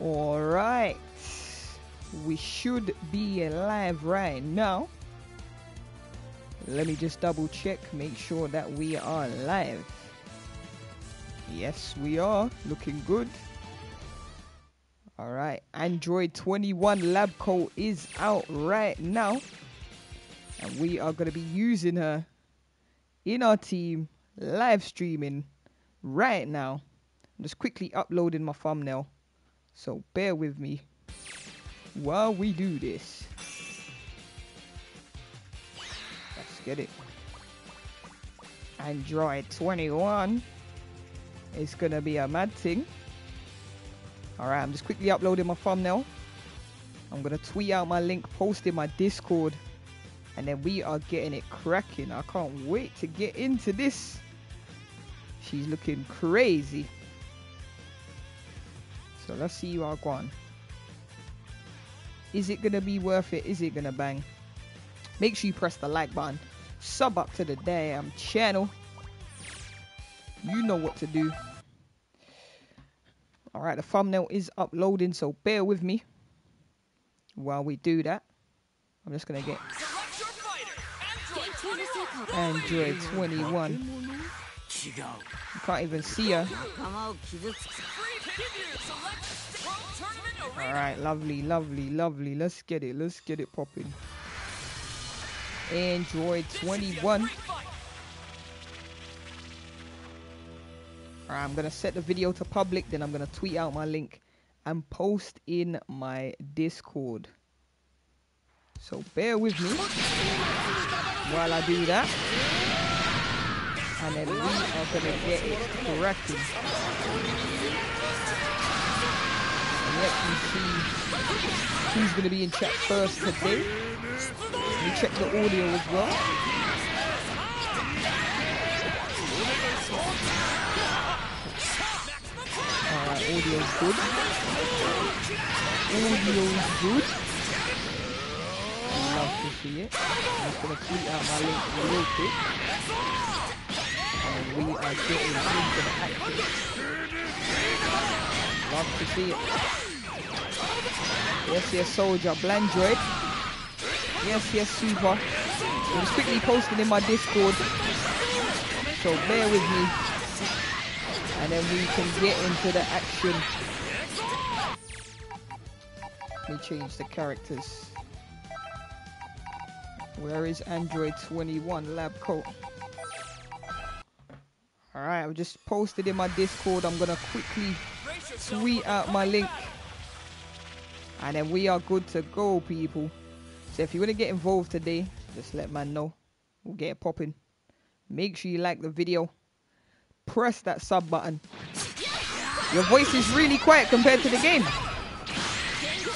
All right. We should be live right now. Let me just double check, make sure that we are live. Yes, we are. Looking good. All right. Android 21 lab coat is out right now. And we are going to be using her in our team live streaming right now. I'm just quickly uploading my thumbnail. So bear with me while we do this. Let's get it. Android 21 is gonna be a mad thing. Alright, I'm just quickly uploading my thumbnail. I'm gonna tweet out my link, post in my Discord, and then we are getting it cracking. I can't wait to get into this. She's looking crazy. So let's see you going. Is it gonna be worth it? Is it gonna bang? Make sure you press the like button. Sub up to the damn channel. You know what to do. Alright, the thumbnail is uploading, so bear with me while we do that. I'm just gonna get Android 21. You can't even see her. Alright, lovely, lovely, lovely. Let's get it. Let's get it popping. Android 21. Alright, I'm gonna set the video to public, then I'm gonna tweet out my link and post in my Discord. So bear with me while I do that. And then we are gonna get it corrected. And we see who's gonna be in chat first today. Me check the audio as well. Alright, audio's good. Audio's good. Love to see it. I'm just gonna tweet out my link real quick. And we are getting into the action. Love to see it. Yes, yes, soldier. Blandroid. Yes, yes, super. I'm just quickly posting in my Discord. So bear with me. And then we can get into the action. Let me change the characters. Where is Android 21 lab coat? Alright, I've just posted in my Discord. I'm gonna quickly tweet out my link. And then we are good to go, people. So if you want to get involved today, just let man know. We'll get it popping. Make sure you like the video. Press that sub button. Your voice is really quiet compared to the game.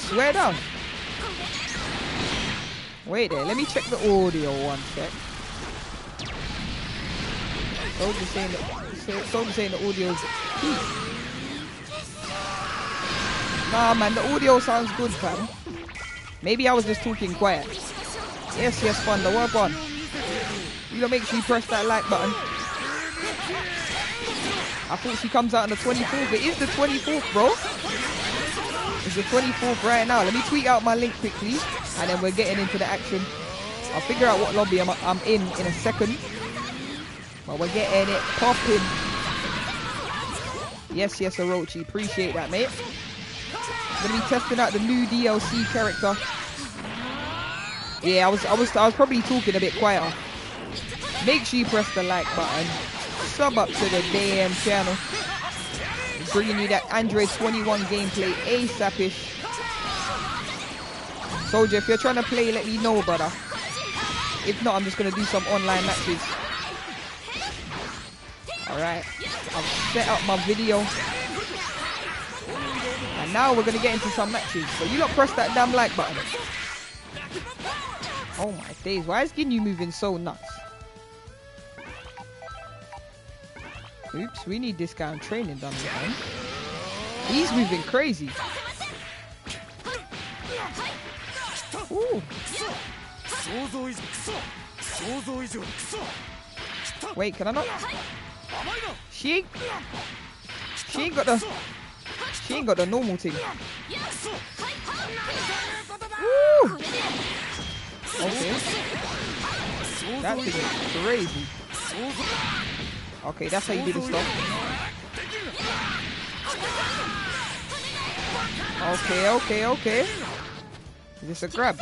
Swear down. Wait there, let me check the audio one sec. Soldier saying the, saying the audio's Nah man, the audio sounds good fam. Maybe I was just talking quiet. Yes, yes, Thunder, work on. You gotta make sure you press that like button. I thought she comes out on the 24th. It is the 24th, bro. It's the 24th right now. Let me tweet out my link quickly, and then we're getting into the action. I'll figure out what lobby I'm, I'm in in a second. But we're getting it popping. Yes, yes, Orochi. Appreciate that, mate. Gonna be testing out the new DLC character. Yeah, I was, I was, I was probably talking a bit quieter. Make sure you press the like button. Sub up to the damn channel. Bringing you that Android 21 gameplay ASAP-ish. Soldier, if you're trying to play, let me know, brother. If not, I'm just gonna do some online matches. Alright. I've set up my video. Now we're gonna get into some matches. So you lot press that damn like button. Oh my days, why is Ginyu moving so nuts? Oops, we need this guy on training done with. He's moving crazy. Ooh. Wait, can I not? She she ain't got the... She ain't got the normal thing. Woo! Okay. That thing is crazy. Okay, that's how you do the stuff. Okay, okay, okay. Is this a grab?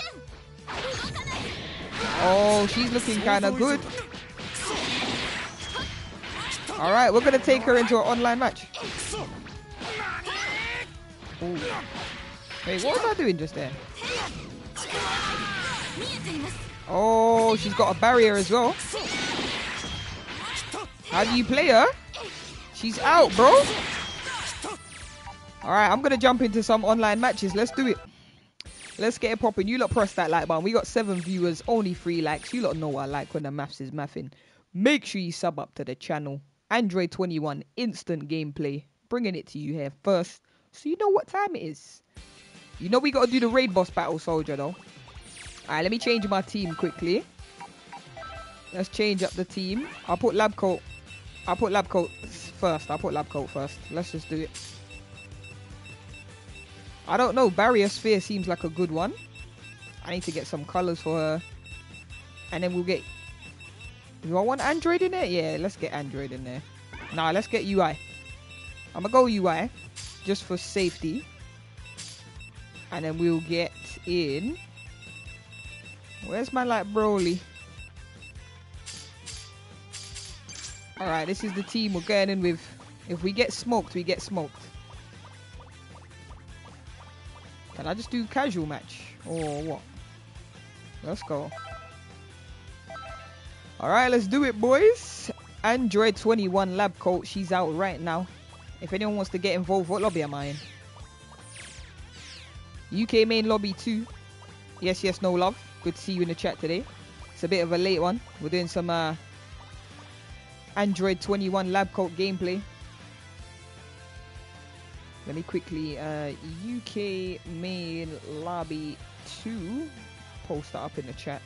Oh, she's looking kind of good. All right, we're going to take her into an online match. Ooh. Wait, what was I doing just there? Oh, she's got a barrier as well. How do you play her? She's out, bro. Alright, I'm going to jump into some online matches. Let's do it. Let's get it popping. You lot press that like button. We got seven viewers, only three likes. You lot know what I like when the maths is mathing. Make sure you sub up to the channel. Android 21 instant gameplay. Bringing it to you here first. So you know what time it is. You know we got to do the raid boss battle soldier though. Alright, let me change my team quickly. Let's change up the team. I'll put lab coat I'll put lab coat first. I'll put lab coat first. Let's just do it. I don't know. Barrier sphere seems like a good one. I need to get some colors for her. And then we'll get... Do I want Android in there? Yeah, let's get Android in there. Nah, let's get UI. I'm to go UI. Just for safety. And then we'll get in... Where's my, light Broly? Alright, this is the team we're going in with. If we get smoked, we get smoked. Can I just do casual match? Or what? Let's go. Alright, let's do it, boys. Android 21 lab coat. She's out right now. If anyone wants to get involved, what lobby am I in? UK main lobby 2. Yes, yes, no love. Good to see you in the chat today. It's a bit of a late one. We're doing some uh, Android 21 lab coat gameplay. Let me quickly uh, UK main lobby 2 post that up in the chat.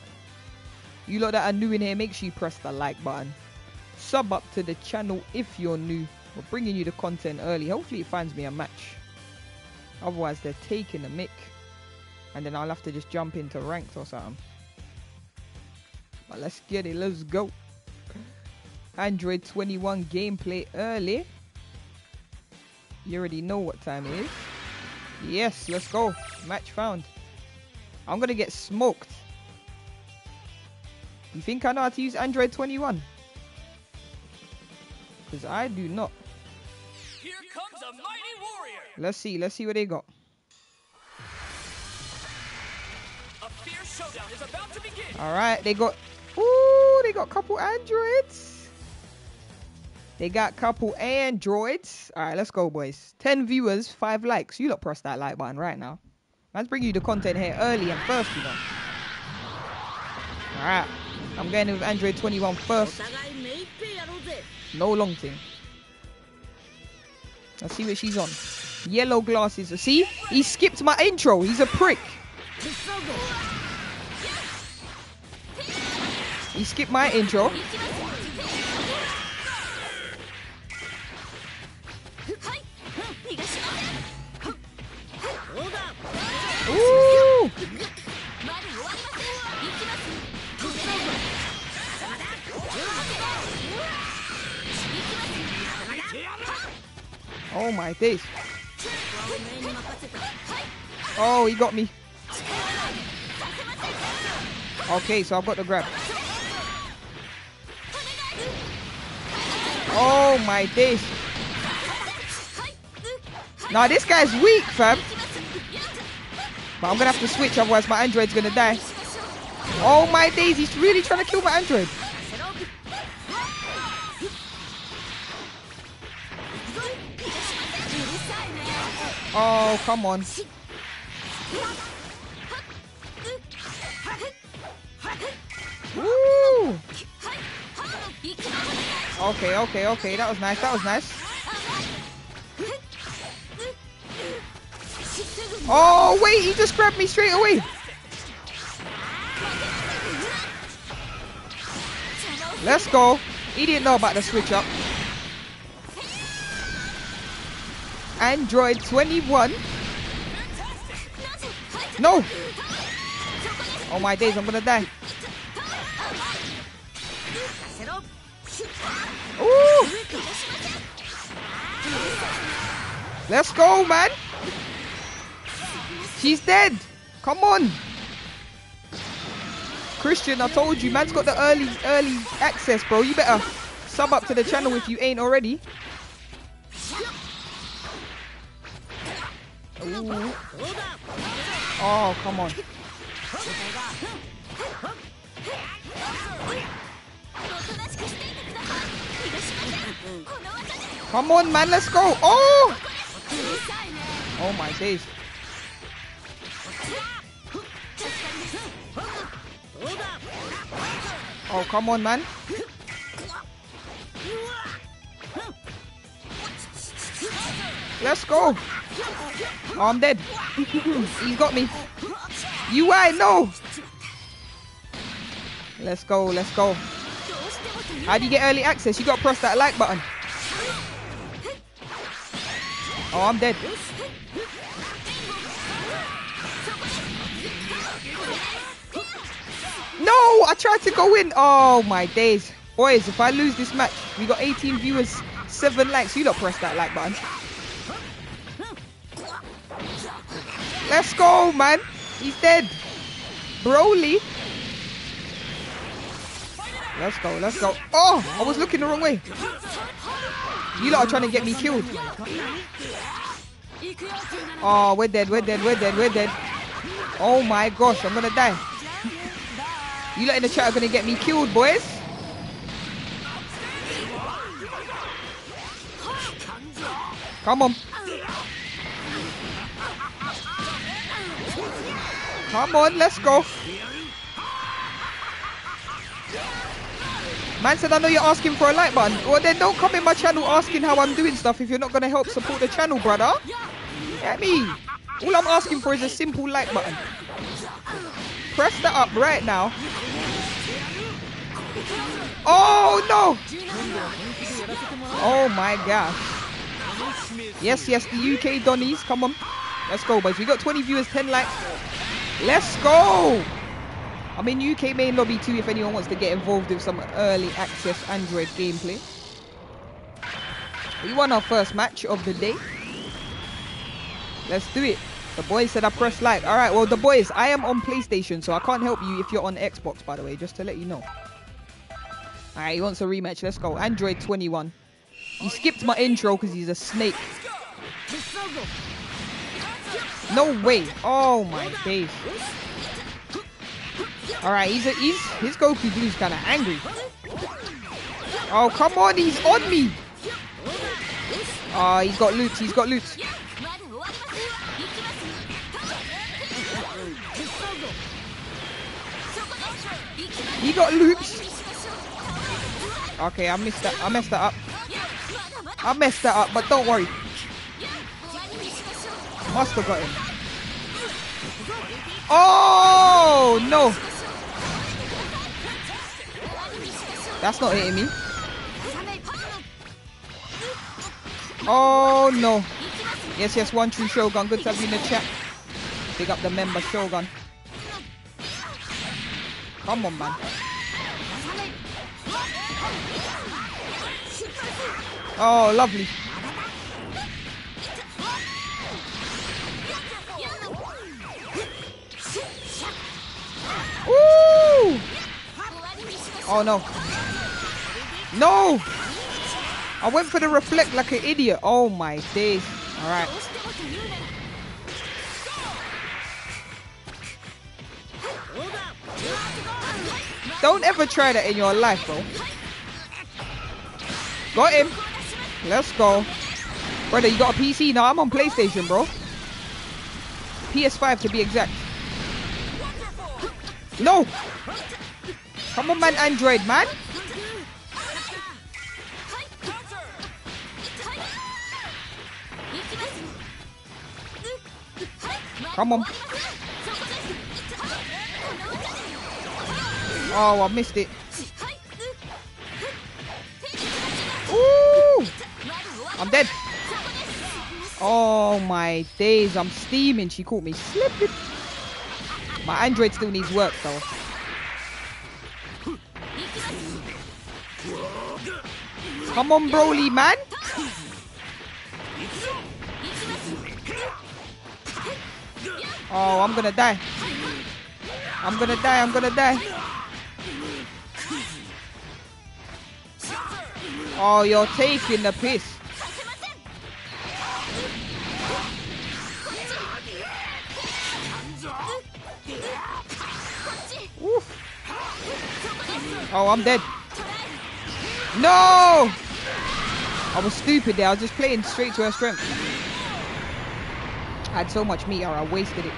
You lot that are new in here, make sure you press the like button. Sub up to the channel if you're new. We're bringing you the content early. Hopefully it finds me a match. Otherwise they're taking a mic. And then I'll have to just jump into ranked or something. But let's get it. Let's go. Android 21 gameplay early. You already know what time it is. Yes, let's go. Match found. I'm going to get smoked. You think I know how to use Android 21? Because I do not. Here comes a mighty warrior. Let's see. Let's see what they got. All right, they got. Ooh, they got a couple androids. They got couple androids. All right, let's go, boys. 10 viewers, 5 likes. You lot press that like button right now. Let's bring you the content here early and first, you know. All right. I'm going with Android 21 first. No long thing. Let's see what she's on. Yellow glasses. See? He skipped my intro. He's a prick. He skipped my intro. Oh my days. Oh, he got me. Okay, so I've got the grab. Oh my days. Now this guy's weak, fam. But I'm gonna have to switch, otherwise my android's gonna die. Oh my days, he's really trying to kill my android. Oh, come on. Woo! Okay, okay, okay. That was nice. That was nice. Oh, wait. He just grabbed me straight away. Let's go. He didn't know about the switch up. Android 21. No! Oh my days, I'm gonna die. Ooh! Let's go, man! She's dead! Come on! Christian, I told you, man's got the early, early access, bro. You better sub up to the channel if you ain't already. Ooh. Oh, come on. Come on, man, let's go. Oh! Oh, my days. Oh, come on, man. Let's go. Oh, I'm dead. He's got me. You I know. Let's go, let's go. How do you get early access? You got to press that like button. Oh, I'm dead. No, I tried to go in. Oh, my days. Boys, if I lose this match, we got 18 viewers, 7 likes. You don't press that like button. Let's go, man. He's dead. Broly. Let's go, let's go. Oh, I was looking the wrong way. You lot are trying to get me killed. Oh, we're dead, we're dead, we're dead, we're dead. Oh my gosh, I'm gonna die. You lot in the chat are gonna get me killed, boys. Come on. Come on, let's go. Man said, I know you're asking for a like button. Well, then don't come in my channel asking how I'm doing stuff if you're not going to help support the channel, brother. Get me. All I'm asking for is a simple like button. Press that up right now. Oh, no. Oh, my gosh. Yes, yes, the UK Donnies. Come on. Let's go, boys. We got 20 viewers, 10 likes. Let's go! I'm in UK main lobby too if anyone wants to get involved with some early access Android gameplay. We won our first match of the day. Let's do it. The boys said I press like. Alright, well the boys, I am on PlayStation, so I can't help you if you're on Xbox, by the way, just to let you know. Alright, he wants a rematch. Let's go. Android 21. He skipped my intro because he's a snake. No way. Oh my days. Alright, he's a, he's his Goku Blue's kinda angry. Oh come on, he's on me. Oh, he's got loot, he's got loot. He got loot. Okay, I missed that. I messed that up. I messed that up, but don't worry. Must have got him. Oh no! That's not hitting me. Oh no. Yes, yes, one true Shogun. Good to have you in the chat. Pick up the member Shogun. Come on, man. Oh, lovely. Woo! Oh no. No! I went for the reflect like an idiot. Oh my days. Alright. Don't ever try that in your life, bro. Got him. Let's go. Brother, you got a PC? now? I'm on PlayStation, bro. PS5 to be exact. No! Come on, man, Android, man. Come on. Oh, I missed it. Ooh! I'm dead. Oh my days, I'm steaming. She caught me slipping. My Android still needs work though. Come on, Broly, man. Oh, I'm gonna die. I'm gonna die, I'm gonna die. Oh, you're taking the piss. Oh, I'm dead. No! I was stupid there. I was just playing straight to her strength. I had so much meter, I wasted it.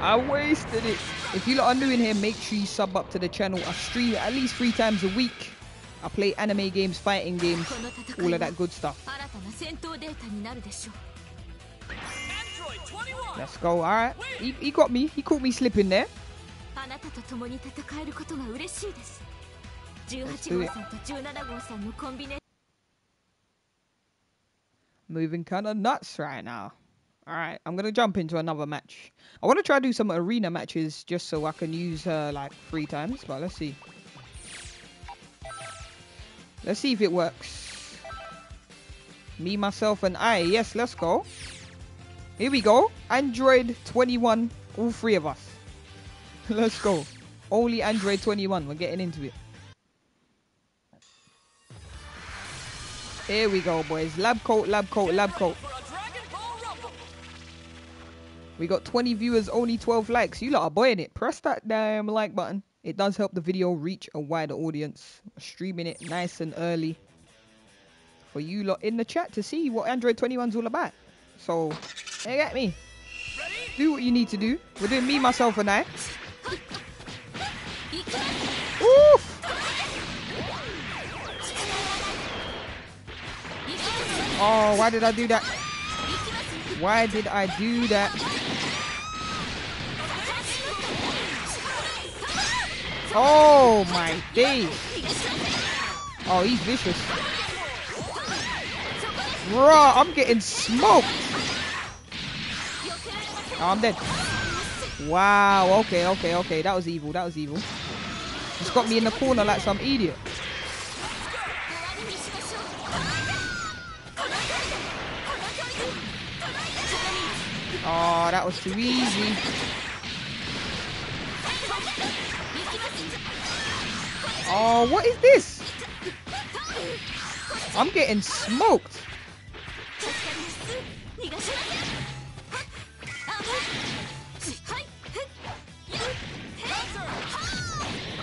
I wasted it. If you lot are new in here, make sure you sub up to the channel. I stream at least three times a week. I play anime games, fighting games, all of that good stuff. Let's go. All right. He, he got me. He caught me slipping there. Moving kind of nuts right now. All right, I'm gonna jump into another match. I want to try to do some arena matches just so I can use her like three times, but let's see. Let's see if it works. Me, myself, and I. Yes, let's go. Here we go. Android 21, all three of us. let's go. Only Android 21. We're getting into it. Here we go, boys. Lab coat, lab coat, lab coat. We got 20 viewers, only 12 likes. You lot are boying it. Press that damn like button. It does help the video reach a wider audience. Streaming it nice and early for you lot in the chat to see what Android 21's all about. So, hey, get me. Do what you need to do. We're doing me, myself, and I. Oof! Oh, why did I do that? Why did I do that? Oh my days. Oh, he's vicious. Bro, I'm getting smoked. Oh, I'm dead. Wow, okay, okay, okay. That was evil, that was evil. Just got me in the corner like some idiot. Oh, that was too easy. Oh, what is this? I'm getting smoked.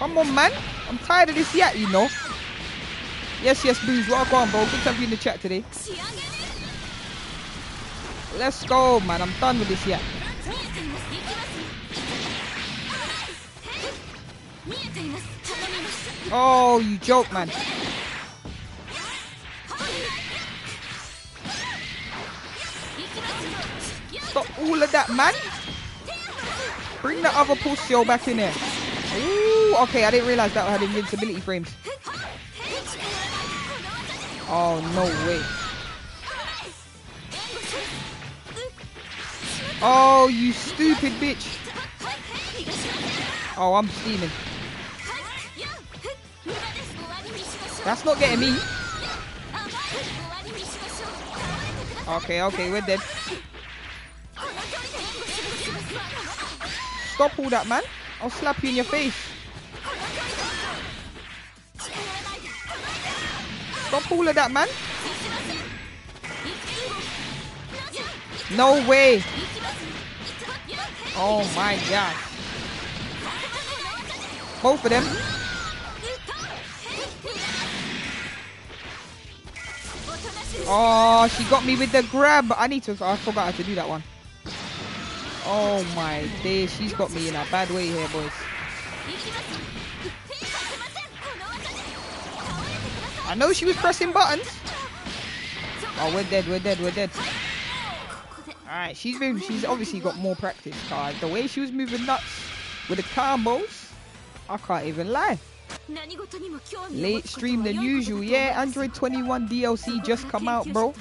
Come on, man. I'm tired of this yet, you know. Yes, yes, Booze. Welcome, bro. Good to have you in the chat today. Let's go, man. I'm done with this yet. Oh, you joke, man. Stop all of that, man. Bring the other pussy back in there. Ooh, okay, I didn't realize that had invincibility frames. Oh, no way. Oh, you stupid bitch. Oh, I'm steaming. That's not getting me. Okay, okay, we're dead. Stop all that, man. I'll slap you in your face. Stop all that, man. No way. Oh my god. Both of them. Oh, she got me with the grab. I need to. I forgot how to do that one. Oh my days, she's got me in a bad way here, boys. I know she was pressing buttons. Oh, we're dead, we're dead, we're dead. Alright, she's been, she's obviously got more practice. Uh, the way she was moving nuts with the combos, I can't even lie. Late stream than usual. Yeah, Android 21 DLC just come out, bro.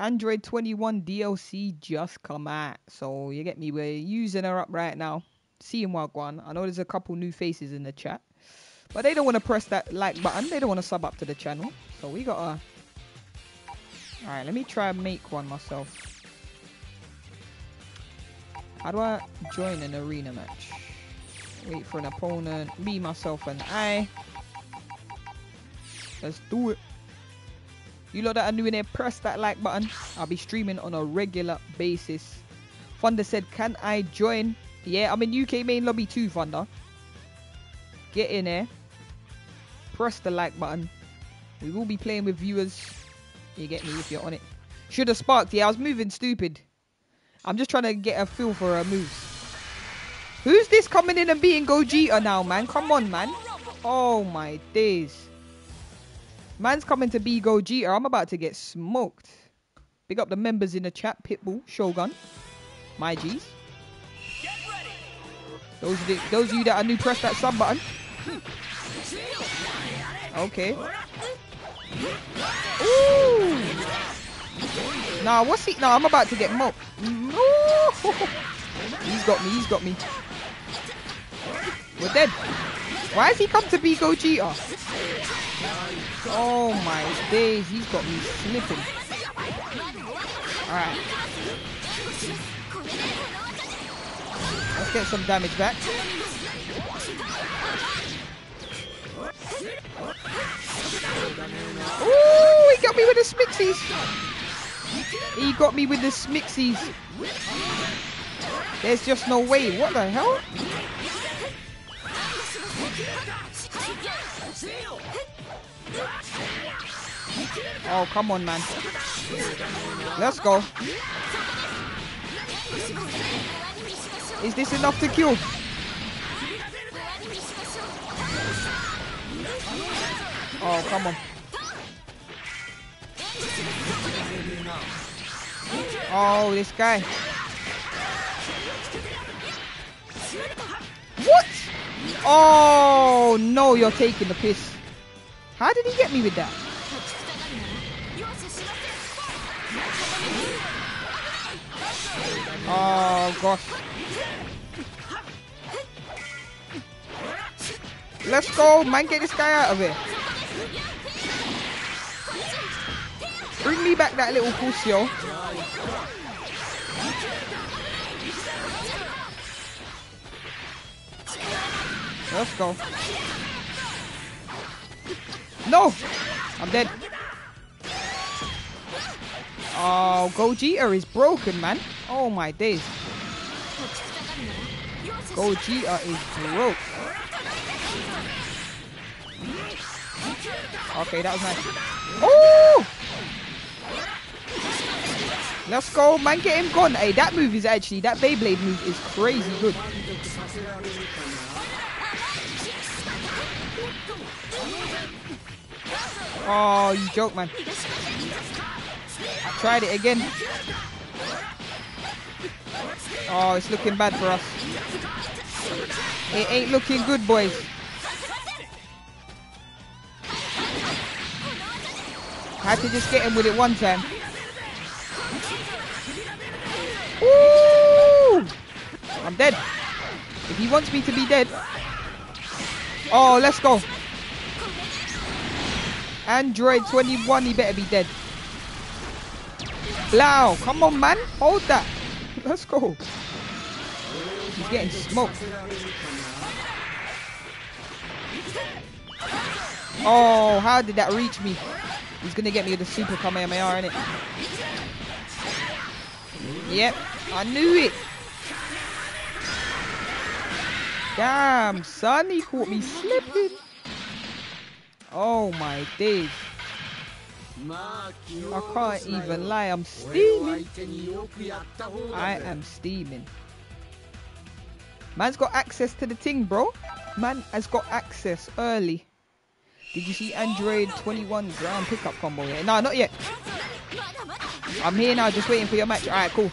Android 21 DLC just come out. So you get me? We're using her up right now. Seeing Wagwan. I know there's a couple new faces in the chat. But they don't want to press that like button. They don't want to sub up to the channel. So we gotta... Alright, let me try and make one myself. How do I join an arena match? Wait for an opponent. Me, myself, and I. Let's do it. You lot that are new in there, press that like button. I'll be streaming on a regular basis. Thunder said, can I join? Yeah, I'm in UK main lobby too, Thunder. Get in there. Press the like button. We will be playing with viewers. You get me if you're on it. Should have sparked. Yeah, I was moving stupid. I'm just trying to get a feel for her moves. Who's this coming in and being Gogeta now, man? Come on, man. Oh, my days. Man's coming to be Gogeta. I'm about to get smoked. Big up the members in the chat. Pitbull, Shogun, my G's. Those, the, those of you that are new, press that sub button. Okay. Ooh. Nah, what's he? Nah, I'm about to get moped. He's got me. He's got me. We're dead. Why has he come to be Gogeta? Oh my days, he's got me slipping. Alright. Let's get some damage back. Ooh, he got me with the smixies. He got me with the smixies. There's just no way. What the hell? Oh, come on, man. Let's go. Is this enough to kill? Oh, come on. Oh, this guy. What? Oh, no, you're taking the piss. How did he get me with that? Oh, gosh. Let's go, man. Get this guy out of here. Bring me back that little Cusio. Let's go. No! I'm dead. Oh, Gogeta is broken, man. Oh my days. Gogeta is broke. Okay, that was nice. Oh! Let's go, man. Get him gone. Hey, that move is actually, that Beyblade move is crazy good. Oh, you joke, man. I tried it again. Oh, it's looking bad for us. It ain't looking good, boys. Had to just get him with it one time. Ooh! I'm dead. If he wants me to be dead. Oh, let's go. Android 21, he better be dead. Blau, come on, man. Hold that. Let's go. He's getting smoked. Oh, how did that reach me? He's going to get me with the super Kamehameha, innit? Yep, I knew it. Damn, son, he caught me slipping. Oh my days. I can't even lie, I'm steaming. I am steaming. Man's got access to the thing, bro. Man has got access early. Did you see Android 21 ground pickup combo here? No, not yet. I'm here now, just waiting for your match. Alright, cool.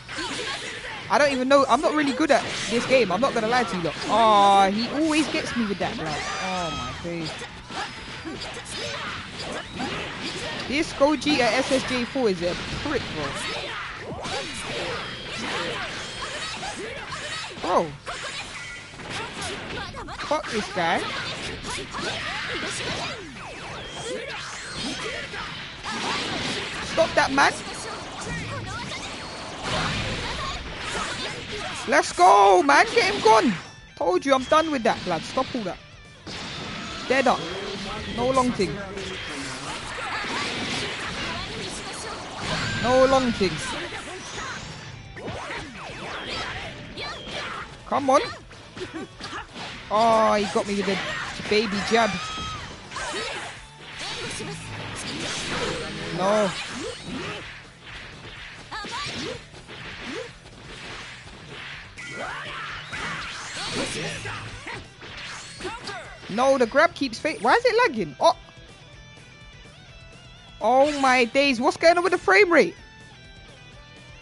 I don't even know. I'm not really good at this game. I'm not going to lie to you, look. Oh, ah, he always gets me with that, bro. Oh okay. This Goji Gogeta SSJ4 is a prick, bro. Bro. Fuck this guy. Stop that, man. Let's go, man. Get him gone. Told you I'm done with that, lad. Stop all that. Dead up. No long thing. No long things. Come on. Oh, he got me with the baby jab. No. No, the grab keeps fake. Why is it lagging? Oh. Oh my days. What's going on with the frame rate?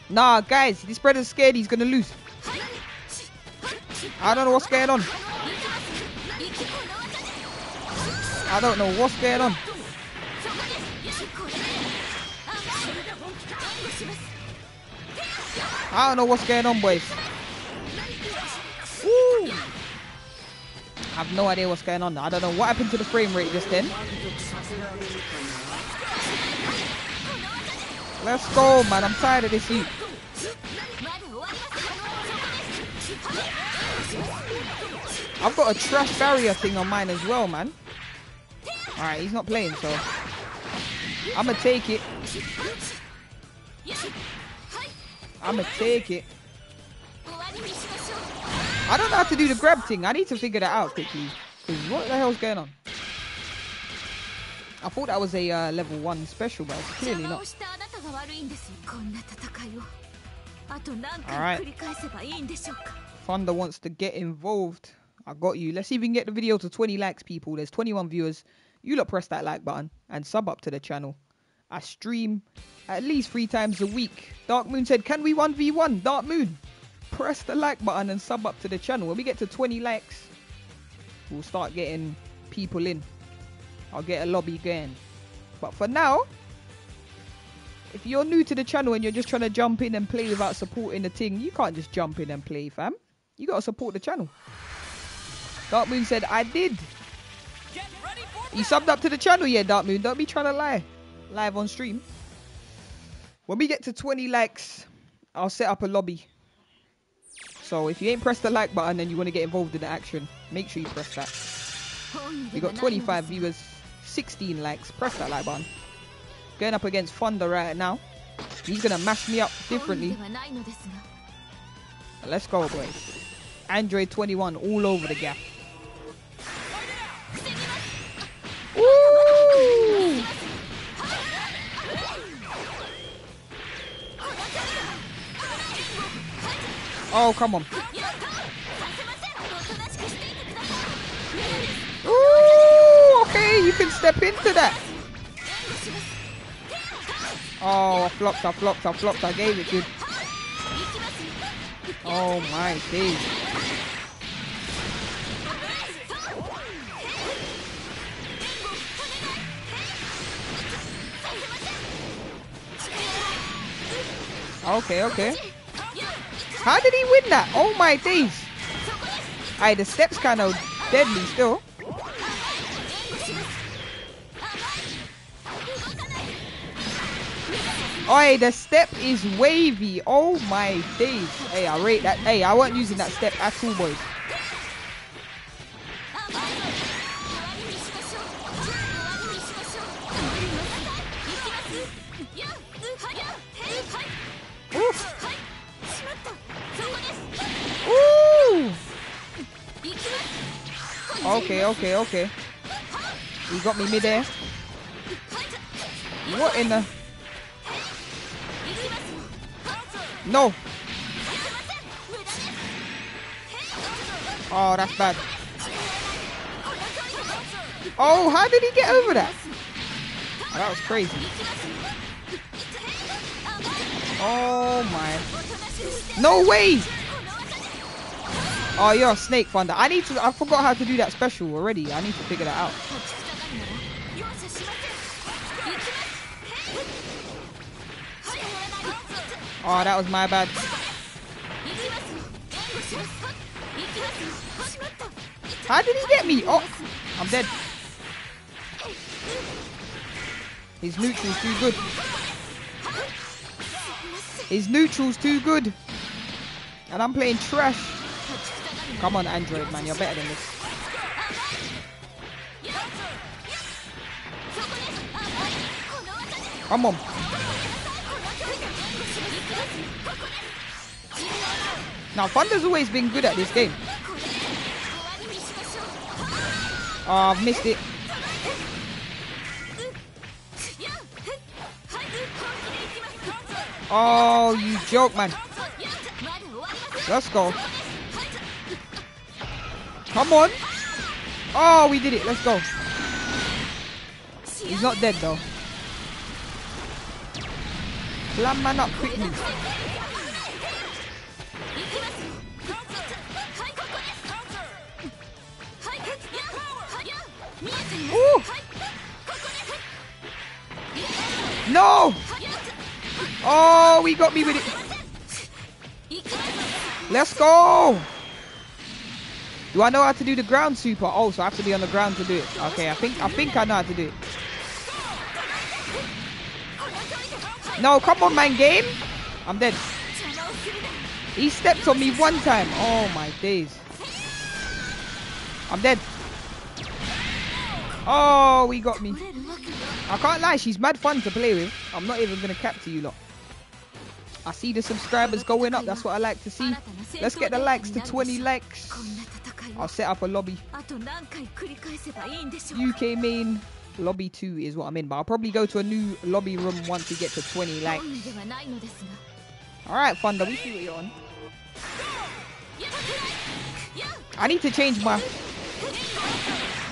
Nah, guys. This brother's scared he's going to lose. I don't know what's going on. I don't know what's going on. I don't know what's going on, boys. Woo. I have no idea what's going on. I don't know what happened to the frame rate just then. Let's go, man. I'm tired of this heat. I've got a trash barrier thing on mine as well, man. Alright, he's not playing, so... I'ma take it. I'ma take it. I don't know how to do the grab thing. I need to figure that out quickly. What the hell's going on? I thought that was a uh, level 1 special, but it's clearly not. Alright. Thunder wants to get involved. I got you. Let's can get the video to 20 likes, people. There's 21 viewers. You lot press that like button and sub up to the channel. I stream at least three times a week. Dark Moon said, can we 1v1? Dark Moon, press the like button and sub up to the channel. When we get to 20 likes, we'll start getting people in. I'll get a lobby going. But for now, if you're new to the channel and you're just trying to jump in and play without supporting the thing, you can't just jump in and play, fam. You gotta support the channel. Dark Moon said, I did. You subbed up to the channel, yeah, Dark Moon. Don't be trying to lie. Live on stream. When we get to 20 likes, I'll set up a lobby. So if you ain't pressed the like button and you want to get involved in the action, make sure you press that. We got 25 viewers, 16 likes. Press that like button. Going up against Thunder right now. He's going to mash me up differently. Let's go, boys. Android 21 all over the gap. Oh, come on. Ooh, okay, you can step into that. Oh, I flopped, I flopped, I flopped, I gave it good. Oh my days. Okay, okay. How did he win that? Oh my days. Aye, the step's kind of deadly still. Oh, the step is wavy. Oh my days. Hey, I rate that. Hey, I wasn't using that step at all, boys. Okay, okay, You got me mid-air. What in the... No. Oh, that's bad. Oh, how did he get over that? Oh, that was crazy. Oh my. No way! Oh, you're a snake thunder. I need to. I forgot how to do that special already. I need to figure that out. Oh, that was my bad. How did he get me? Oh, I'm dead. His neutral's too good. His neutral's too good. And I'm playing trash. Come on, Android, man. You're better than this. Come on. Now, Thunder's always been good at this game. Oh, I've missed it. Oh, you joke, man. Let's go. Come on. Oh, we did it. Let's go. He's not dead, though. Slam man up quickly. Ooh. No! Oh, we got me with it. Let's go. Do I know how to do the ground super? Oh, so I have to be on the ground to do it. Okay, I think I think I know how to do it. No, come on, man, game. I'm dead. He stepped on me one time. Oh, my days. I'm dead. Oh, he got me. I can't lie, she's mad fun to play with. I'm not even going to cap to you lot. I see the subscribers going up. That's what I like to see. Let's get the likes to 20 likes. I'll set up a lobby. UK main lobby 2 is what I'm in. But I'll probably go to a new lobby room once we get to 20 likes. Alright, Thunder. We see what you're on. I need to change my...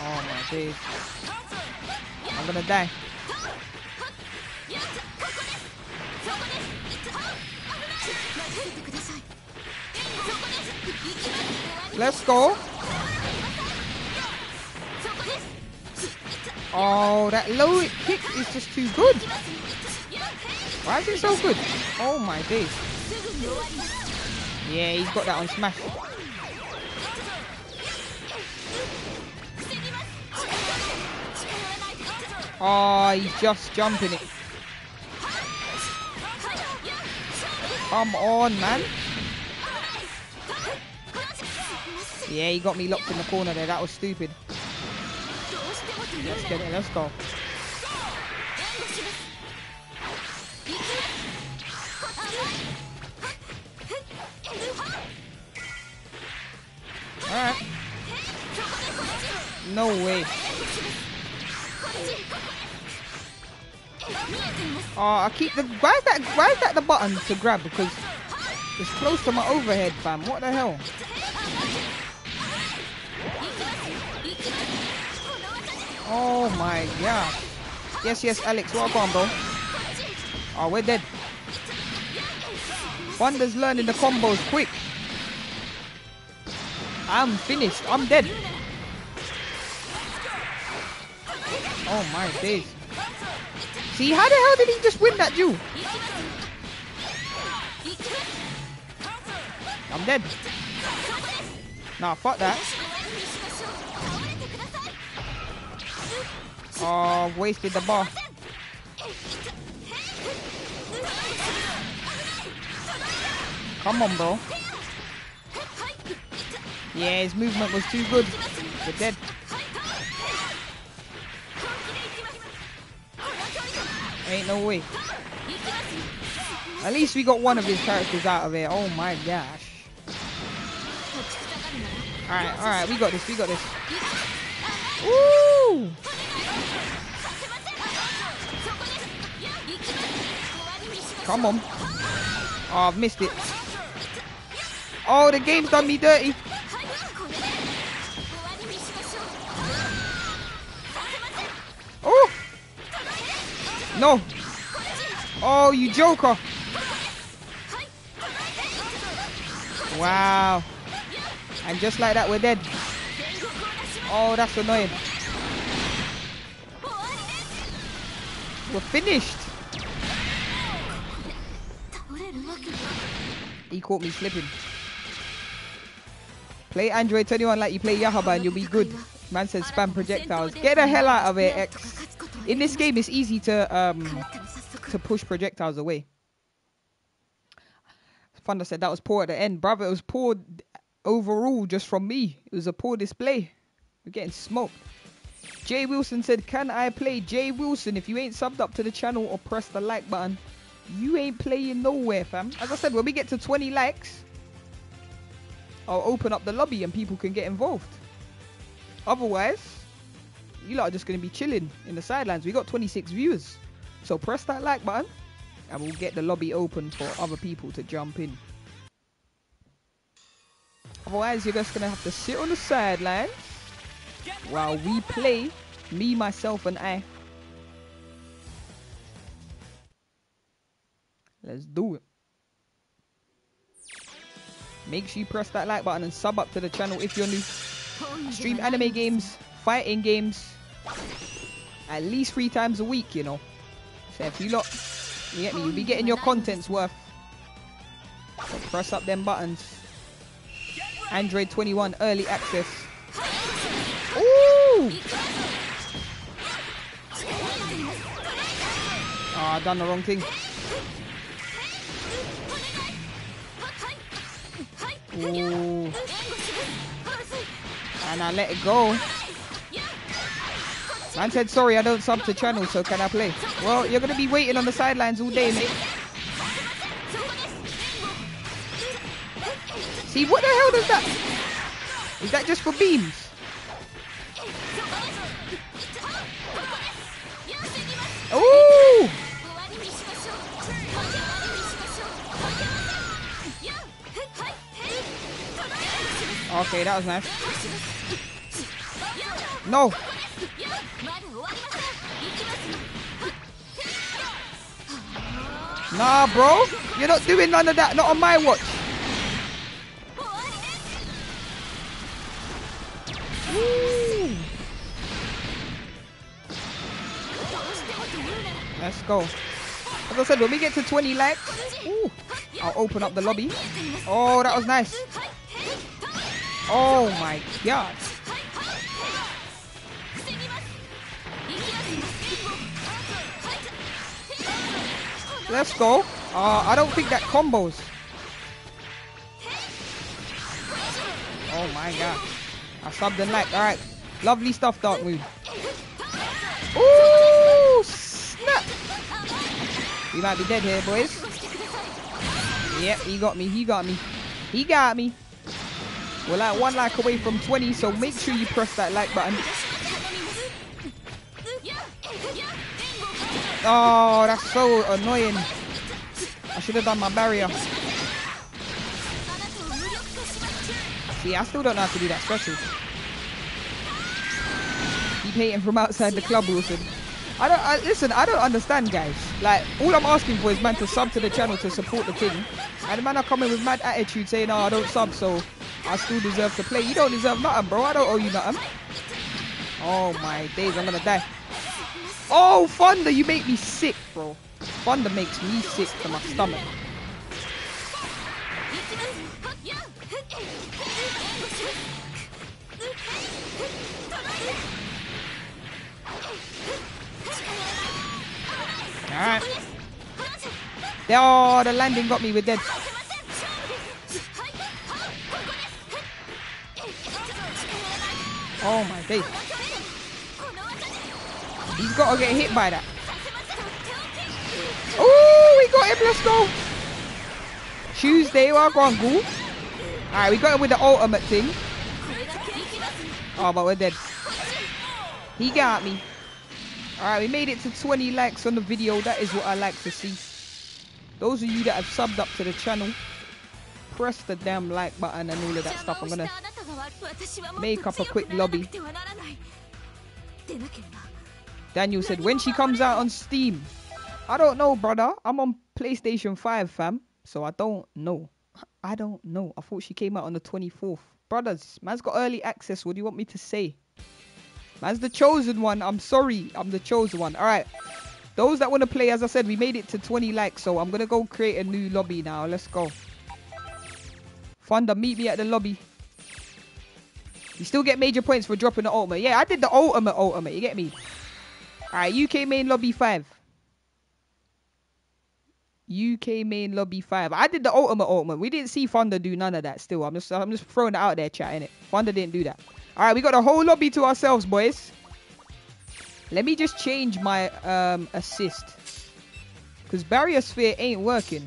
Oh my days. I'm gonna die. Let's go. Oh, that low kick is just too good. Why is it so good? Oh my days. Yeah, he's got that on smash. Oh, he's just jumping it. Come on, man. Yeah, he got me locked in the corner there. That was stupid. Let's get it. Let's go. Alright. No way. Oh, I keep the. Why is that? Why is that the button to grab? Because it's close to my overhead, fam. What the hell? Oh my god. Yes, yes, Alex. Welcome, bro. Oh, we're dead. Thunder's learning the combos quick. I'm finished. I'm dead. Oh my days. See, how the hell did he just win that duel? I'm dead. Nah, fuck that. Oh, wasted the ball. Come on, bro. Yeah, his movement was too good. You're dead. Ain't no way. At least we got one of his characters out of here. Oh my gosh. Alright, alright, we got this, we got this. Woo! Come on. Oh, I've missed it. Oh, the game's done me dirty. Oh! No! Oh, you joker! And just like that, we're dead. Oh, that's annoying. We're finished. He caught me slipping. Play Android 21 like you play Yahaba and you'll be good. Man said spam projectiles. Get the hell out of it, X. In this game, it's easy to um to push projectiles away. Thunder said that was poor at the end. Brother, it was poor overall just from me. It was a poor display. We're getting smoked. Jay Wilson said, Can I play Jay Wilson? If you ain't subbed up to the channel or press the like button, you ain't playing nowhere, fam. As I said, when we get to 20 likes, I'll open up the lobby and people can get involved. Otherwise, you lot are just going to be chilling in the sidelines. We got 26 viewers. So press that like button and we'll get the lobby open for other people to jump in. Otherwise, you're just going to have to sit on the sidelines while we play, me, myself, and I. Let's do it. Make sure you press that like button and sub up to the channel if you're new. I stream anime games, fighting games, at least three times a week, you know. So if you lot, you get me, you'll be getting your content's worth. So press up them buttons. Android 21 early access. Ooh! Oh, I done the wrong thing. Ooh. And I let it go. Man said, sorry, I don't sub to channel, so can I play? Well, you're going to be waiting on the sidelines all day, mate. See, what the hell does that... Is that just for beams? Ooh! Okay, that was nice. No! Nah, bro. You're not doing none of that. Not on my watch. Let's go. As I said, when we get to 20 likes, ooh, I'll open up the lobby. Oh, that was nice. Oh my god. Let's go. Uh, I don't think that combos. Oh my god. I subbed and like. Alright. Lovely stuff, Dark Moon. Ooh. We might be dead here, boys. Yep, he got me. He got me. He got me. We're like one like away from 20, so make sure you press that like button. Oh, that's so annoying. I should have done my barrier. See, I still don't know how to do that special. Keep hating from outside the club, Wilson. I don't I, listen. I don't understand, guys. Like all I'm asking for is man to sub to the channel to support the king, and the man are coming with mad attitude saying, "Oh, I don't sub, so I still deserve to play." You don't deserve nothing, bro. I don't owe you nothing. Oh my days, I'm gonna die. Oh, Thunder, you make me sick, bro. Thunder makes me sick to my stomach. Oh, the landing got me with dead. Oh my days. He's got to get hit by that. Oh, we got him. Let's go. Tuesday, we're going go. Alright, we got him with the ultimate thing. Oh, but we're dead. He got me. Alright, we made it to 20 likes on the video. That is what I like to see. Those of you that have subbed up to the channel, press the damn like button and all of that stuff. I'm gonna make up a quick lobby. Daniel said, when she comes out on Steam. I don't know, brother. I'm on PlayStation 5, fam. So I don't know. I don't know. I thought she came out on the 24th. brothers, man's got early access. What do you want me to say? Man's the chosen one. I'm sorry. I'm the chosen one. All right. Those that want to play, as I said, we made it to 20 likes. So I'm going to go create a new lobby now. Let's go. Thunder, meet me at the lobby. You still get major points for dropping the ultimate. Yeah, I did the ultimate ultimate. You get me? All right, UK main lobby 5. UK main lobby 5. I did the ultimate ultimate. We didn't see Thunder do none of that still. I'm just I'm just throwing it out there, chat, it. Thunder didn't do that. All right, we got a whole lobby to ourselves, boys. Let me just change my um, assist. Because Barrier Sphere ain't working.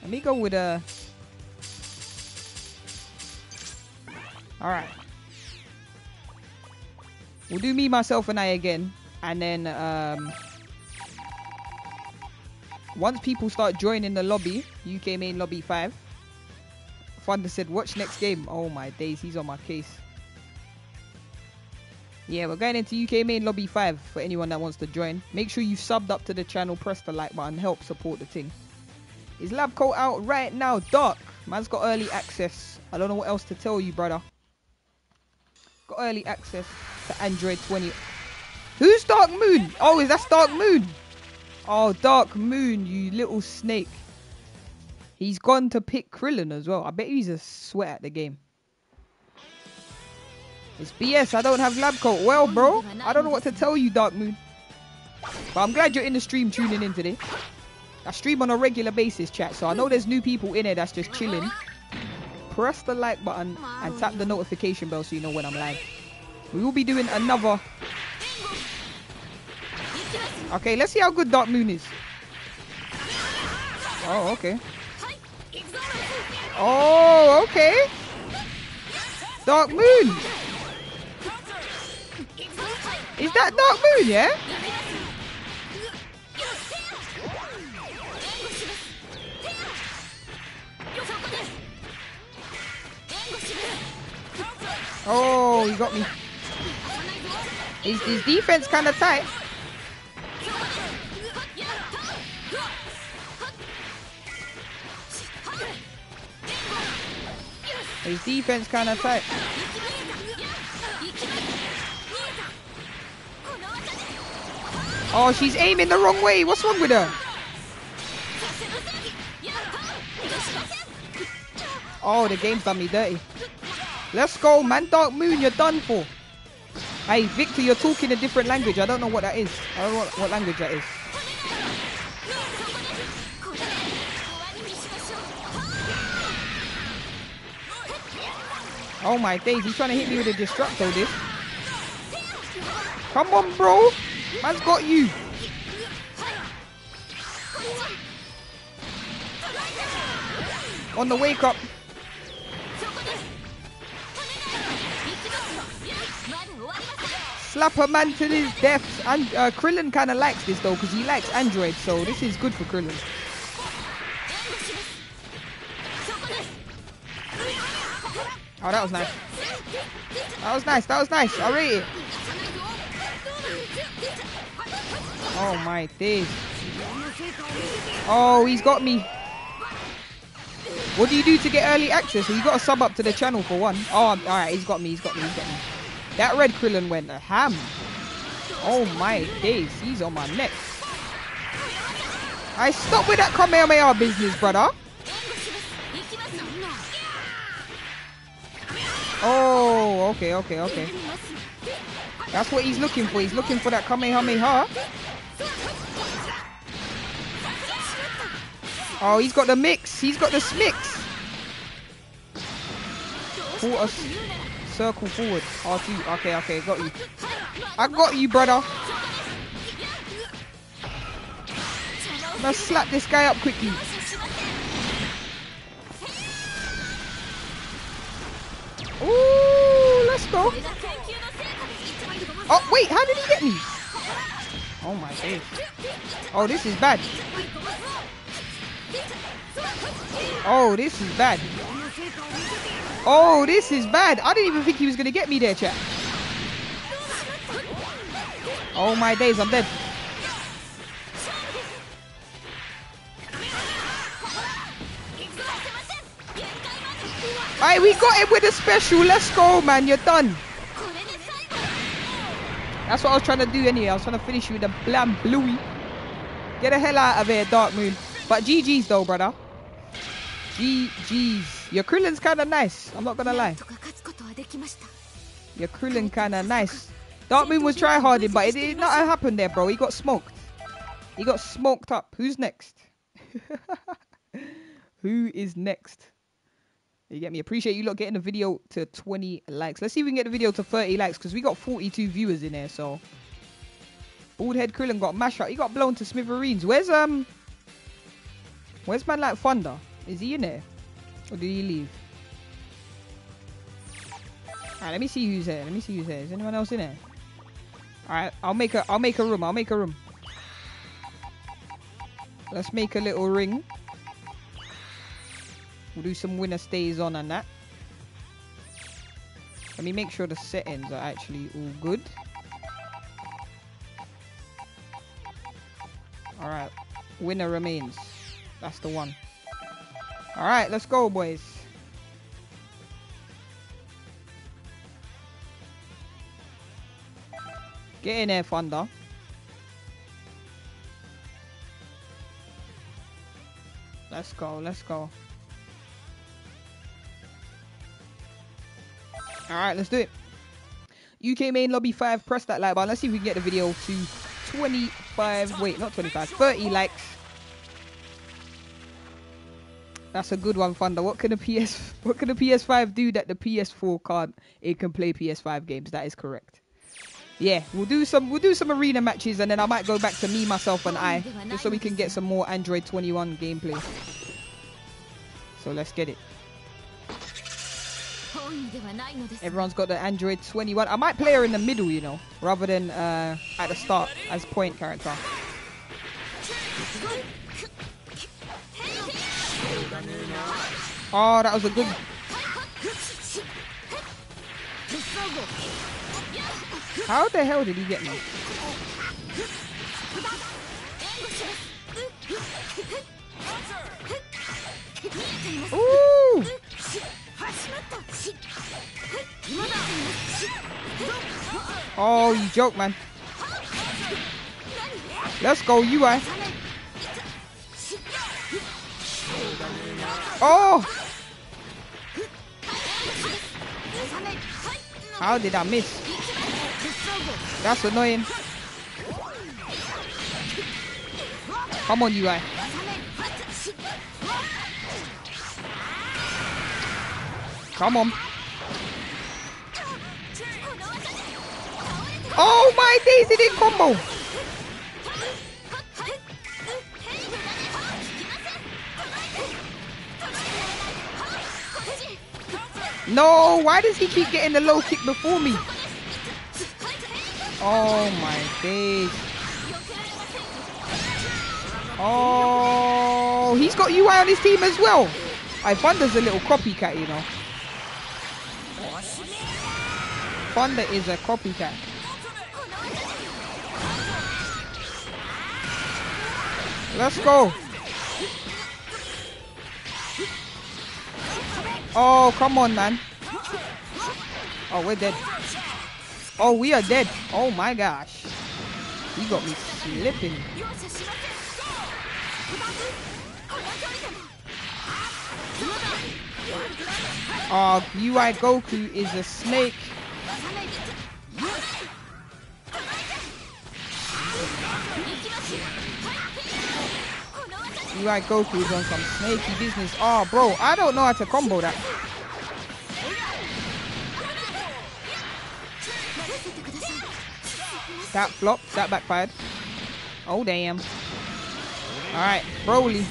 Let me go with a... Alright. We'll do me, myself, and I again. And then... Um, once people start joining the lobby, UK main lobby 5. Thunder said, watch next game. Oh my days, he's on my case. Yeah, we're going into UK main lobby 5 for anyone that wants to join. Make sure you've subbed up to the channel, press the like button, help support the thing. Is Lab Coat out right now? Dark. Man's got early access. I don't know what else to tell you, brother. Got early access to Android 20. Who's Dark Moon? Oh, is that Dark Moon? Oh, Dark Moon, you little snake. He's gone to pick Krillin as well. I bet he's a sweat at the game. It's BS. I don't have lab coat. Well, bro, I don't know what to tell you, Dark Moon. But I'm glad you're in the stream tuning in today. I stream on a regular basis, chat. So I know there's new people in it that's just chilling. Press the like button and tap the notification bell so you know when I'm live. We will be doing another... Okay, let's see how good Dark Moon is. Oh, okay. Oh, okay. Dark Moon. Is that Dark Moon, yeah? Oh, he got me. His, his defense kind of tight. His defense kind of tight. Oh, she's aiming the wrong way. What's wrong with her? Oh, the game's done me dirty. Let's go, man. Dark Moon, you're done for. Hey, Victor, you're talking a different language. I don't know what that is. I don't know what, language that is. Oh my days, he's trying to hit me with a destructo disc. Come on, bro. Man's got you. On the wake up. Slap a man to his death. And uh, Krillin kind of likes this though, because he likes Android, so this is good for Krillin. Oh, that was nice. That was nice. That was nice. I rate it. Oh my days. Oh, he's got me. What do you do to get early access? You got to sub up to the channel for one. Oh, all right. He's got me. He's got me. He's got me. That red Krillin went a ham. Oh my days. He's on my neck. I stop with that Kamehameha business, brother. Oh, okay, okay, okay. That's what he's looking for. He's looking for that Kamehameha. Oh, he's got the mix. He's got the smix. Quarter circle forward. R2. Okay, okay, got you. I got you, brother. Let's slap this guy up quickly. Ooh, let's go. Oh, wait, how did he get me? Oh my god. Oh, this is bad. Oh, this is bad. Oh, this is bad. I didn't even think he was going to get me there, chat. Oh my days, I'm dead. Alright, we got him with a special. Let's go, man. You're done. That's what I was trying to do anyway. I was trying to finish you with a blam bluey. Get the hell out of here, Dark Moon. But GG's though, brother. GG's. Your Krillin's kind of nice. I'm not gonna lie. Your Krillin kind of nice. Dark Moon was tryharding, but it did not happen there, bro. He got smoked. He got smoked up. Who's next? Who is next? You get me? Appreciate you lot getting the video to 20 likes. Let's see if we can get the video to 30 likes because we got 42 viewers in there. So, Baldhead Krillin got mashed up. He got blown to smithereens. Where's um? Where's man like Thunder? Is he in there, or did he leave? Alright, let me see who's there. Let me see who's there. Is anyone else in there? Alright, I'll make a I'll make a room. I'll make a room. Let's make a little ring. We'll do some winner stays on and that. Let me make sure the settings are actually all good. Alright. Winner remains. That's the one. Alright, let's go, boys. Get in there, Thunder. Let's go, let's go. Alright, let's do it. UK main lobby 5, press that like button. Let's see if we can get the video to 25, wait, not 25, 30 likes. That's a good one, Thunder. What can a PS what can a PS5 do that the PS4 can't? It can play PS5 games. That is correct. Yeah, we'll do some we'll do some arena matches and then I might go back to me, myself and I. Just so we can get some more Android 21 gameplay. So let's get it. Everyone's got the Android 21. I might play her in the middle, you know, rather than uh, at the start as point character. Oh, that was a good... How the hell did he get me? Ooh! Oh, you joke, man. Let's go, you UI. Oh! How did I miss? That's annoying. Come on, UI. Come on. Oh my days, it didn't combo. No, why does he keep getting the low kick before me? Oh my days. Oh, he's got UI on his team as well. I Thunder's a little copycat, you know. Thunder is a copycat. Let's go. Oh, come on, man. Oh, we're dead. Oh, we are dead. Oh my gosh. He got me slipping. Oh, UI Goku is a snake. UI Goku is on some snaky business. Oh, bro, I don't know how to combo that. That flopped. That backfired. Oh, damn. Alright, Broly.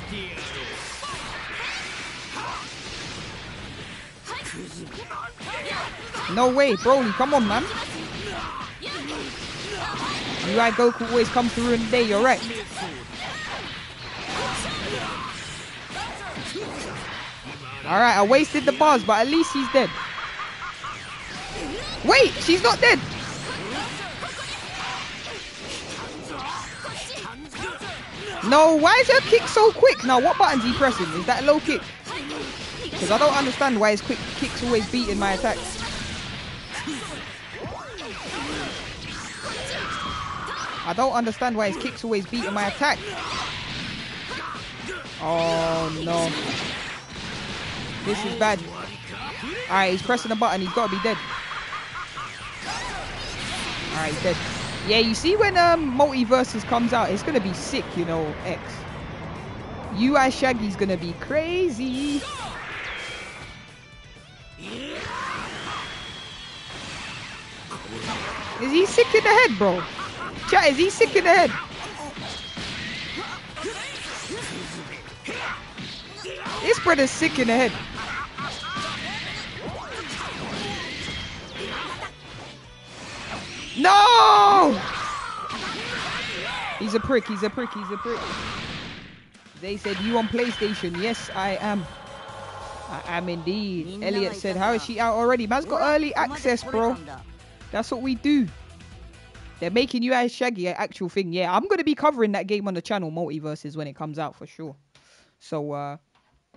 No way, Broly, come on, man. UI Goku always come through in the day, you're right. Alright, I wasted the bars, but at least he's dead. Wait, she's not dead. No, why is her kick so quick? Now, what button's he pressing? Is that a low kick? Because I don't understand why his quick kicks always beating my attacks. I don't understand why his kicks always beating my attack. Oh no. This is bad. Alright, he's pressing the button. He's got to be dead. Alright, he's dead. Yeah, you see when um, MultiVersus comes out, it's going to be sick, you know, X. UI Shaggy's going to be crazy. Is he sick in the head, bro? Chat, is he sick in the head? This brother's sick in the head. No! He's a prick, he's a prick, he's a prick. They said, you on PlayStation? Yes, I am. I am indeed. Elliot said, how is she out already? Man's got early access, bro. That's what we do. They're making you as Shaggy an actual thing. Yeah, I'm going to be covering that game on the channel, MultiVersus, when it comes out for sure. So, uh,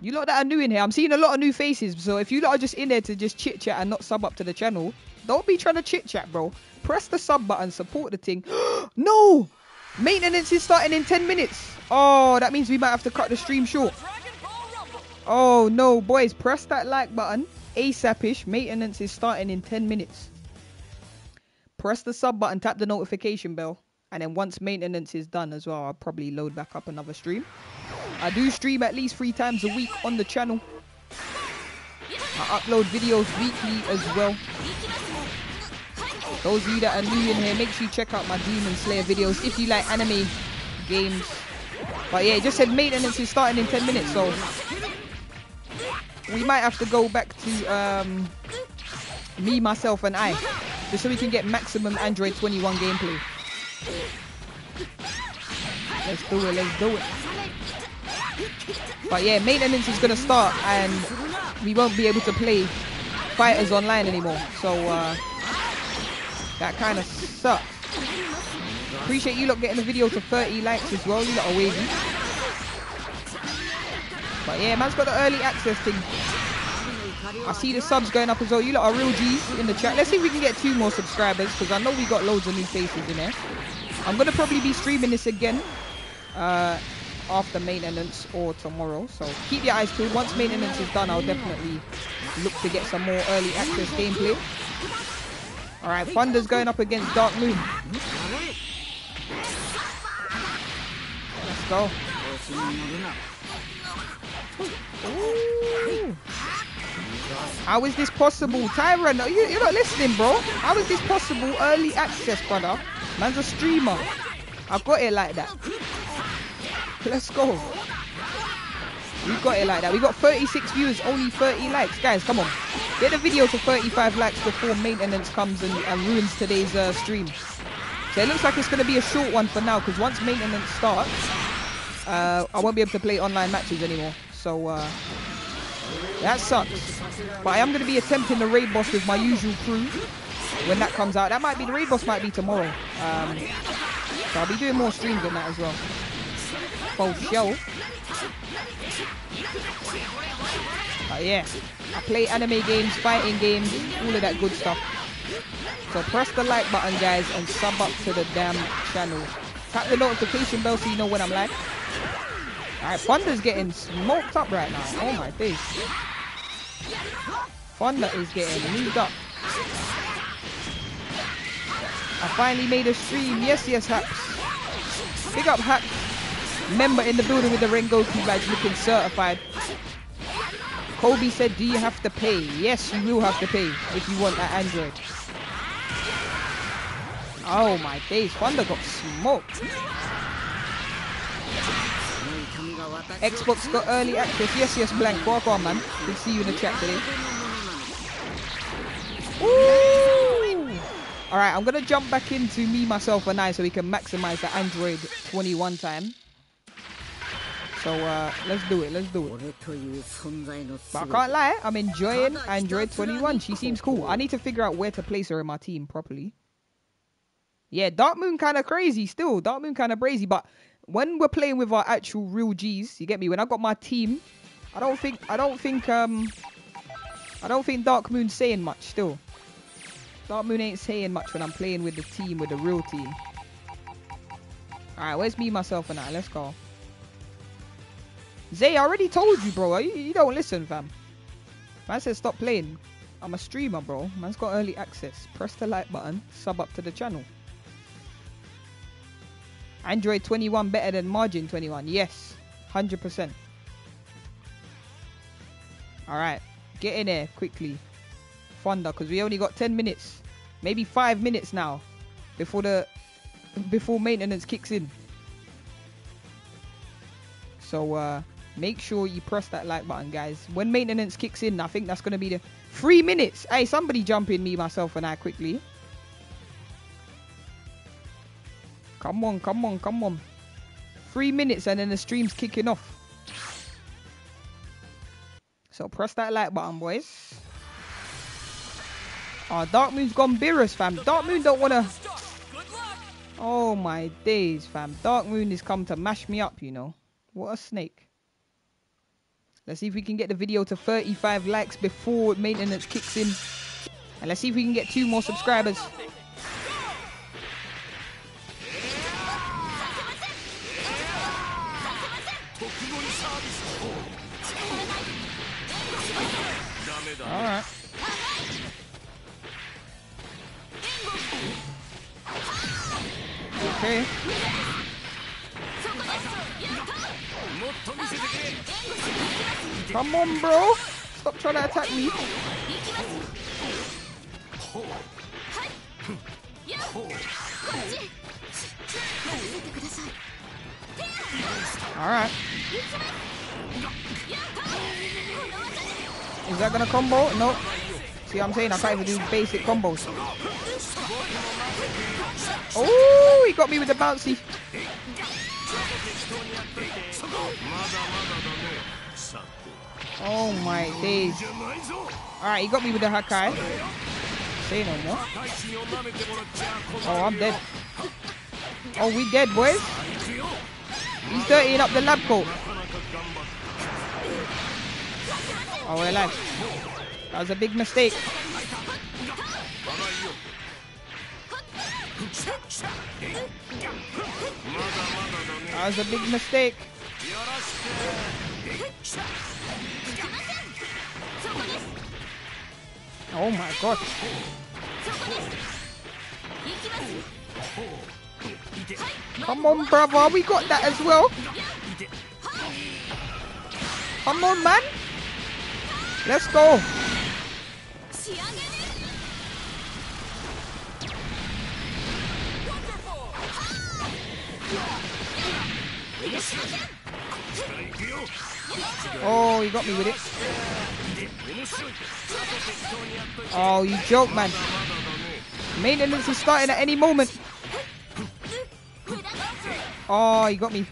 you lot that are new in here, I'm seeing a lot of new faces. So if you lot are just in there to just chit chat and not sub up to the channel, don't be trying to chit chat, bro. Press the sub button, support the thing. no! Maintenance is starting in 10 minutes. Oh, that means we might have to cut the stream short. Oh no, boys, press that like button. ASAP-ish. Maintenance is starting in 10 minutes. Press the sub button, tap the notification bell. And then once maintenance is done as well, I'll probably load back up another stream. I do stream at least three times a week on the channel. I upload videos weekly as well. Those of you that are new in here, make sure you check out my Demon Slayer videos if you like anime games. But yeah, it just said maintenance is starting in 10 minutes, so we might have to go back to um, me, myself, and I, just so we can get maximum Android 21 gameplay. Let's do it, let's do it. But yeah, maintenance is gonna start and we won't be able to play fighters online anymore. So uh, that kind of sucks. Appreciate you lot getting the video to 30 likes as well. You lot are wavy. But yeah, man's got the early access thing. I see the subs going up as well. You lot are real G's in the chat. Let's see if we can get two more subscribers because I know we got loads of new faces in there. I'm going to probably be streaming this again. Uh, after maintenance or tomorrow. So keep your eyes peeled. Once maintenance is done, I'll definitely look to get some more early access gameplay. Alright, Thunder's going up against Dark Moon. Let's go. Ooh. How is this possible? Tyron, you, you're not listening, bro. How is this possible? Early access, brother. Man's a streamer. I got it like that. Let's go. We got it like that. We got 36 views, only 30 likes. Guys, come on. Get the video to 35 likes before maintenance comes and, and ruins today's uh, stream. So it looks like it's going to be a short one for now because once maintenance starts, uh, I won't be able to play online matches anymore. So uh, that sucks. But I am going to be attempting the raid boss with my usual crew when that comes out. That might be, the raid boss might be tomorrow. Um, so I'll be doing more streams on that as well for show. But yeah, I play anime games, fighting games, all of that good stuff. So press the like button, guys, and sub up to the damn channel. Tap the notification bell so you know when I'm live. Alright, Thunder's getting smoked up right now. Oh my days. Thunder is getting moved up. I finally made a stream. Yes, yes, Haps. Big up, Haps member in the building with the Rengoku badge looking certified. Kobe said, do you have to pay? Yes, you will have to pay if you want that Android. Oh my days, Thunder got smoked. Xbox got early access. Yes, yes, Blank. Go on, man. To see you in the chat today. Alright, I'm going to jump back into me, myself, and I so we can maximize the Android 21 time. So uh, let's do it, let's do it. But I can't lie, I'm enjoying Android 21. She seems cool. I need to figure out where to place her in my team properly. Yeah, Dark Moon kind of crazy still. Dark Moon kind of crazy. But when we're playing with our actual real G's, you get me? When I got my team, I don't think I don't think um I don't think Dark Moon's saying much still. Dark Moon ain't saying much when I'm playing with the team, with the real team. Alright, where's me, myself, and I? Let's go. Zay, I already told you, bro. You, you don't listen, fam. Man said stop playing. I'm a streamer, bro. Man's got early access. Press the like button, sub up to the channel. Android 21 better than Majin 21. Yes, 100%. Alright, get in there quickly. Thunder, because we only got 10 minutes. Maybe 5 minutes now before the before maintenance kicks in. So uh, make sure you press that like button, guys. When maintenance kicks in, I think that's going to be the three minutes. Hey, somebody jump in me, myself, and I quickly. Come on, come on, come on. Three minutes and then the stream's kicking off. So press that like button, boys. Oh, Dark Moon's gone Beerus, fam. Dark Moon don't want to... Oh, my days, fam. Dark Moon has come to mash me up, you know. What a snake. Let's see if we can get the video to 35 likes before maintenance kicks in. And let's see if we can get two more subscribers. Alright. Okay. Come on, bro. Stop trying to attack me. Alright. Is that gonna combo? No. See what I'm saying? I can't even do basic combos. Oh, he got me with the bouncy. Oh my days. Alright, he got me with the Hakai. Say no more. Oh, I'm dead. Oh, we dead, boys. He's dirtying up the lab coat. Oh, we're alive. That was a big mistake. That was a big mistake. Oh my god. Come on, brother. We got that as well. Come on, man. Let's go. Oh, you got me with it. Oh, you joke, man. Maintenance is starting at any moment. Oh, you got me.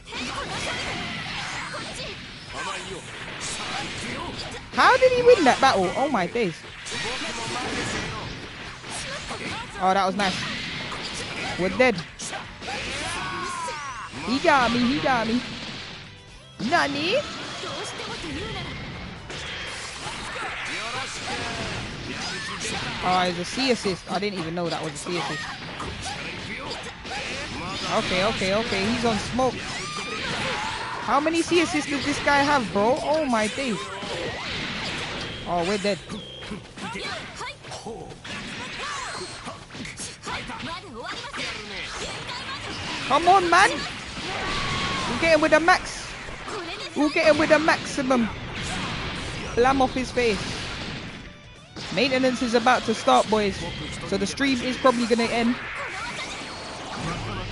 How did he win that battle? Oh my days. Oh, that was nice. We're dead. He got me, he got me. Nani? Oh, it's a C assist. I didn't even know that was a C assist. Okay, okay, okay. He's on smoke. How many C assists does this guy have, bro? Oh my days. Oh, we're dead. Come on, man. We'll get him with a max. We'll get him with a maximum. Blam off his face. Maintenance is about to start, boys. So the stream is probably going to end.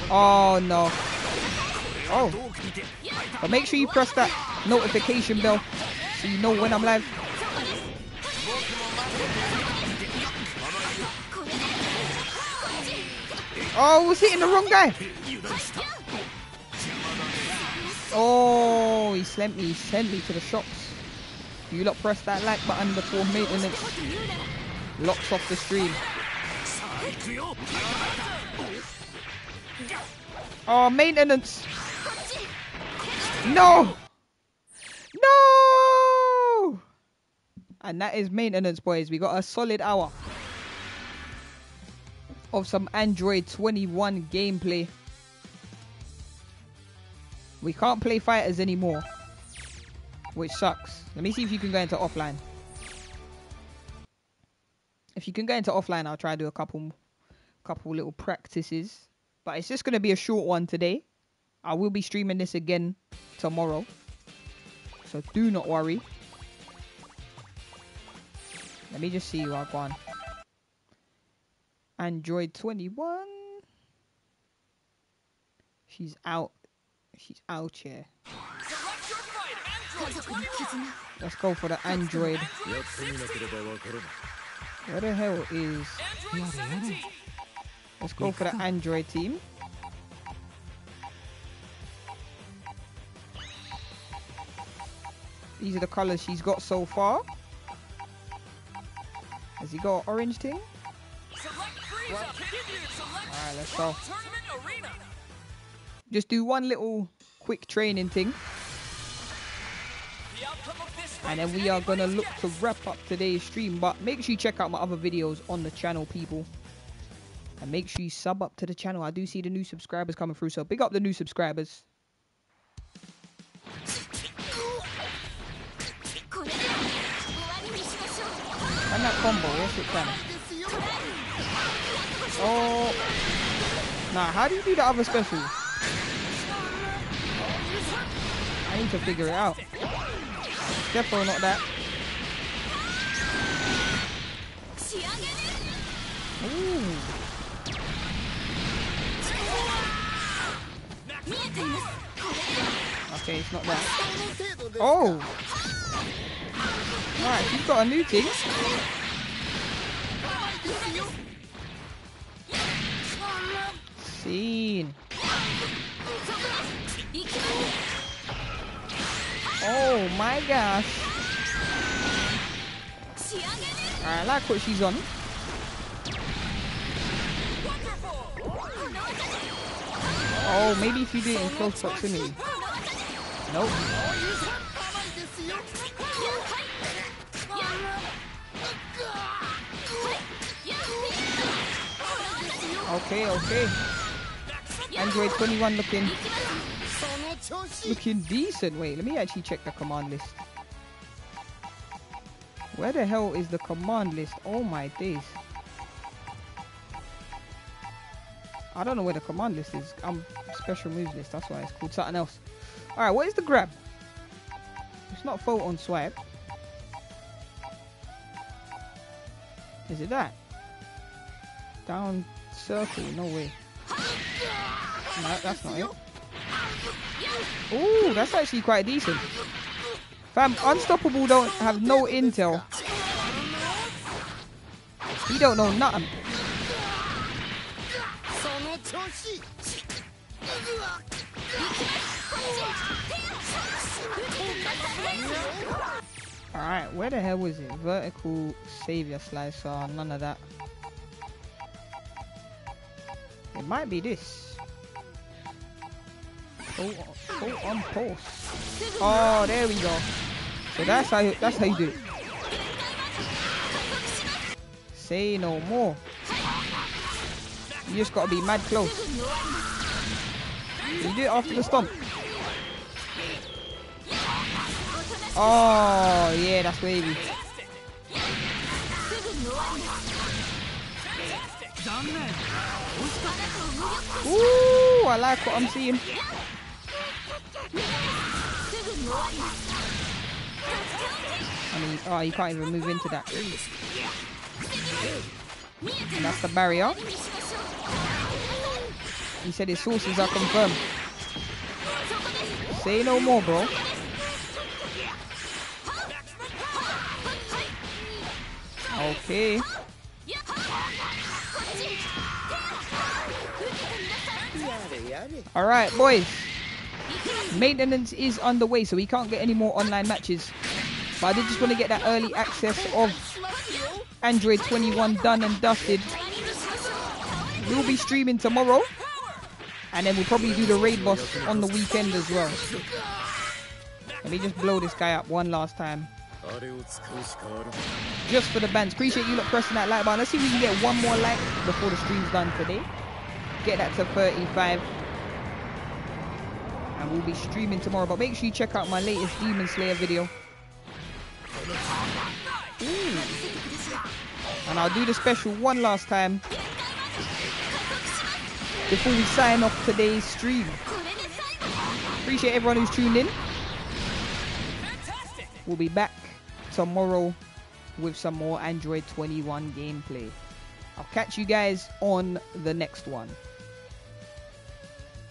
Oh, no. Oh. But make sure you press that notification bell so you know when I'm live. Oh, was hitting the wrong guy. Oh, he sent me. He sent me to the shops. You lot press that like button before maintenance locks off the stream. Oh, maintenance. No. No. And that is maintenance, boys. We got a solid hour of some Android 21 gameplay. We can't play fighters anymore, which sucks. Let me see if you can go into offline. If you can go into offline, I'll try to do a couple, couple little practices. But it's just going to be a short one today. I will be streaming this again tomorrow. So do not worry. Let me just see you, Agwan. Android 21. She's out. She's out here. Let's go for the Android. Where the hell is... Let's go for the Android team. These are the colors she's got so far. Has he got an orange thing? Alright, let's go. Just do one little quick training thing. And then we are to look to wrap up today's stream. But make sure you check out my other videos on the channel, people. And make sure you sub up to the channel. I do see the new subscribers coming through. So big up the new subscribers. And that combo, yes it can. Oh. Nah, how do you do the other special? I need to figure it out. Definitely not that. Ooh. Okay, it's not that. Oh! Alright, she's got a new thing. Scene. Oh my gosh. I like what she's on. Oh, maybe if you do it in close proximity. Nope. Okay, okay. Android 21 looking looking decent. Wait, let me actually check the command list. Where the hell is the command list? Oh my days. I don't know where the command list is. I'm special moves list. That's why it's called something else. All right, what is the grab? It's not photon swipe. Is it that? Down circle? No way. No, that's not it. Ooh, that's actually quite decent. Fam, Unstoppable don't have no intel. He don't know nothing. Alright, where the hell was it? Vertical savior slicer, none of that. It might be this. Oh, oh, oh on pulse. Oh, there we go. So that's how you, that's how you do it. Say no more. You just gotta be mad close. You do it after the stomp. Oh, yeah, that's wavy. Ooh, I like what I'm seeing. I mean, oh, you can't even move into that. And that's the barrier. He said his sources are confirmed. Say no more, bro. Okay. All right, boys. Maintenance is underway, so we can't get any more online matches. But I did just want to get that early access of Android 21 done and dusted. We'll be streaming tomorrow. And then we'll probably do the raid boss on the weekend as well. Let me just blow this guy up one last time. Just for the bands. Appreciate you lot pressing that like button. Let's see if we can get one more like before the stream's done today. Get that to 35. And we'll be streaming tomorrow. But make sure you check out my latest Demon Slayer video. Ooh. And I'll do the special one last time before we sign off today's stream. Appreciate everyone who's tuned in. We'll be back tomorrow with some more Android 21 gameplay. I'll catch you guys on the next one.